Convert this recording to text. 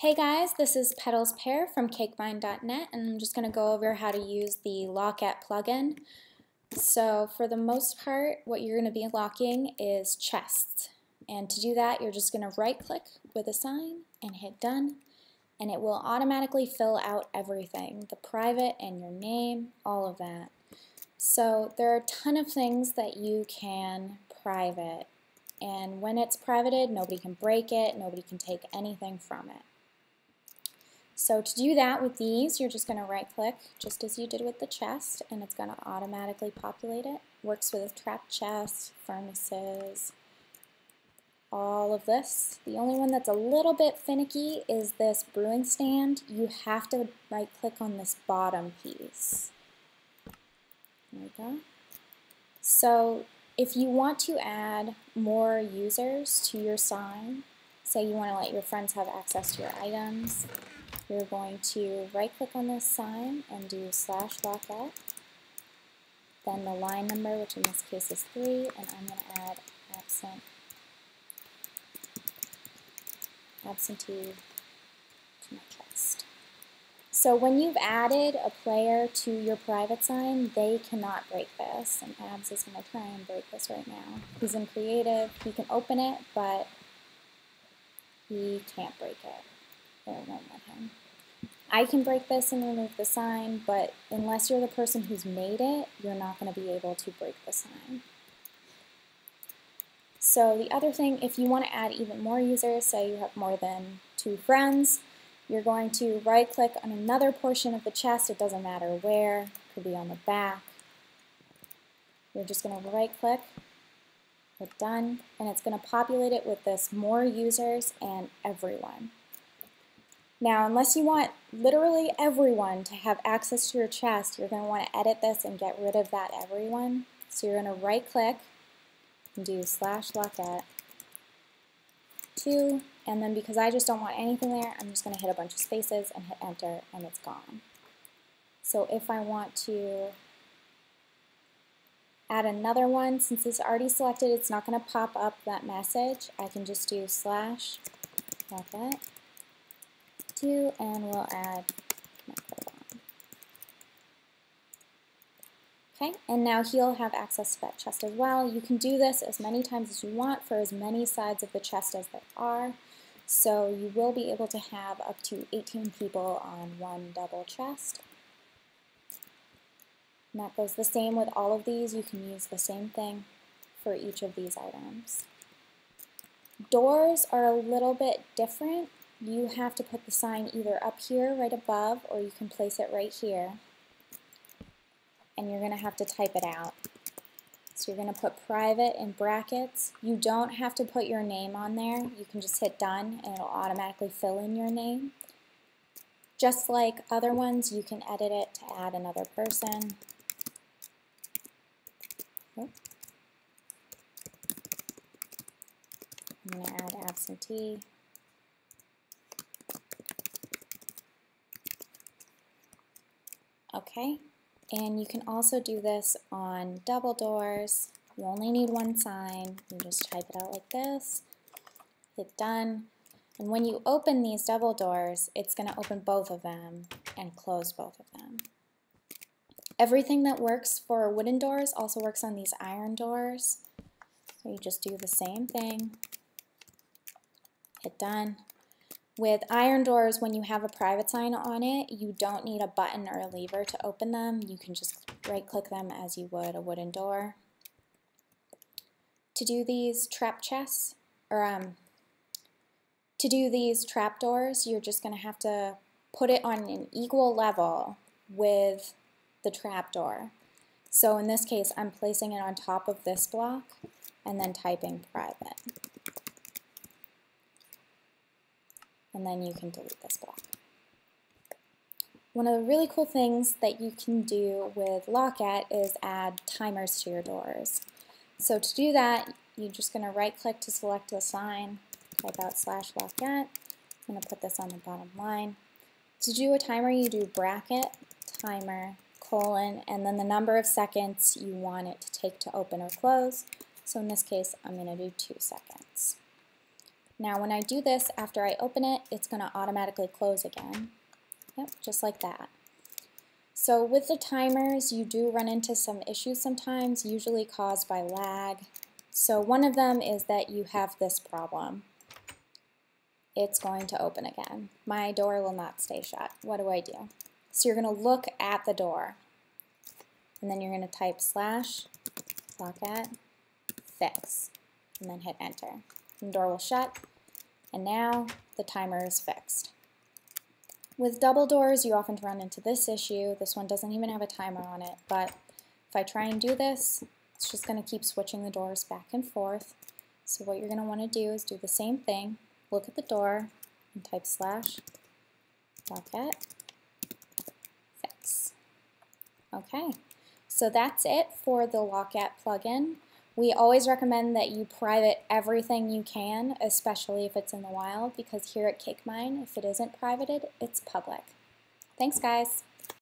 Hey guys, this is Petals Pear from CakeMine.net and I'm just going to go over how to use the Lockette plugin. So for the most part, what you're going to be locking is chests. And to do that, you're just going to right click with a sign and hit done. And it will automatically fill out everything, the private and your name, all of that. So there are a ton of things that you can private. And when it's privated, nobody can break it, nobody can take anything from it. So to do that with these, you're just going to right click just as you did with the chest and it's going to automatically populate it. Works with a trap chests, furnaces, all of this. The only one that's a little bit finicky is this brewing stand. You have to right click on this bottom piece. There we go. So if you want to add more users to your sign, say you want to let your friends have access to your items, you're going to right click on this sign and do slash Lockette. Then the line number, which in this case is 3, and I'm going to add absent, absentee to my chest. So when you've added a player to your private sign, they cannot break this. And Abs is going to try and break this right now. He's in creative. He can open it, but he can't break it. It won't let him. I can break this and remove the sign, but unless you're the person who's made it, you're not going to be able to break the sign. So the other thing, if you want to add even more users, say you have more than two friends, you're going to right click on another portion of the chest, it doesn't matter where, it could be on the back. You're just going to right click, hit done, and it's going to populate it with this more users and everyone. Now, unless you want literally everyone to have access to your chest, you're going to want to edit this and get rid of that everyone. So you're going to right click and do slash Lockette 2, and then because I just don't want anything there, I'm just going to hit a bunch of spaces and hit enter, and it's gone. So if I want to add another one, since it's already selected, it's not going to pop up that message. I can just do slash Lockette two, and we'll add Okay, and now he'll have access to that chest as well. You can do this as many times as you want for as many sides of the chest as there are. So you will be able to have up to 18 people on one double chest. And that goes the same with all of these. You can use the same thing for each of these items. Doors are a little bit different you have to put the sign either up here right above or you can place it right here and you're going to have to type it out. So you're going to put private in brackets. You don't have to put your name on there. You can just hit done and it'll automatically fill in your name. Just like other ones, you can edit it to add another person. Going to add absentee. Okay, and you can also do this on double doors. You only need one sign. You just type it out like this, hit done. And when you open these double doors, it's going to open both of them and close both of them. Everything that works for wooden doors also works on these iron doors. So you just do the same thing, done, with iron doors, when you have a private sign on it, you don't need a button or a lever to open them. You can just right click them as you would a wooden door. To do these trap chests, or um, to do these trap doors, you're just going to have to put it on an equal level with the trap door. So in this case, I'm placing it on top of this block and then typing private. And then you can delete this block. One of the really cool things that you can do with Lockette is add timers to your doors. So to do that, you're just going to right click to select the sign, type out slash Lockette. I'm going to put this on the bottom line. To do a timer, you do bracket, timer, colon, and then the number of seconds you want it to take to open or close. So in this case, I'm going to do two seconds. Now when I do this after I open it, it's going to automatically close again. Yep, just like that. So with the timers, you do run into some issues sometimes, usually caused by lag. So one of them is that you have this problem. It's going to open again. My door will not stay shut. What do I do? So you're going to look at the door, and then you're going to type slash lock@fix, fix, and then hit enter. And the door will shut, and now the timer is fixed. With double doors, you often run into this issue. This one doesn't even have a timer on it, but if I try and do this, it's just going to keep switching the doors back and forth. So what you're going to want to do is do the same thing. Look at the door and type slash lock@fix. fix. Okay, so that's it for the lock@plugin. plugin. We always recommend that you private everything you can, especially if it's in the wild, because here at CakeMine, if it isn't privated, it's public. Thanks, guys.